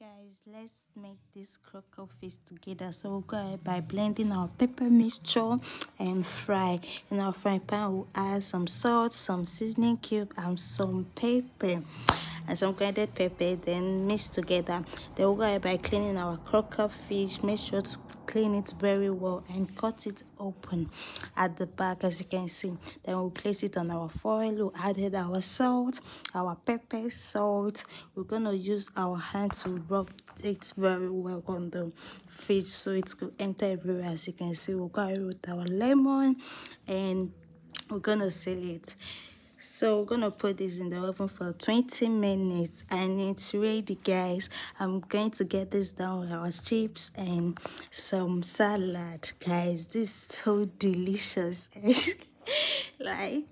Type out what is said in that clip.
guys let's make this croaker fish together. So we'll go ahead by blending our pepper mixture and fry. In our frying pan we'll add some salt some seasoning cube and some pepper and some grounded pepper then mix together. Then we'll go ahead by cleaning our croaker fish. Make sure to clean it very well and cut it open at the back as you can see. Then we'll place it on our foil. We added our salt our pepper salt. We're gonna use our hand to rub it very well on the fish so it could enter everywhere. As you can see we'll go with our lemon and we're gonna seal it so we're gonna put this in the oven for 20 minutes and it's ready guys. I'm going to get this down with our chips and some salad guys. This is so delicious. Like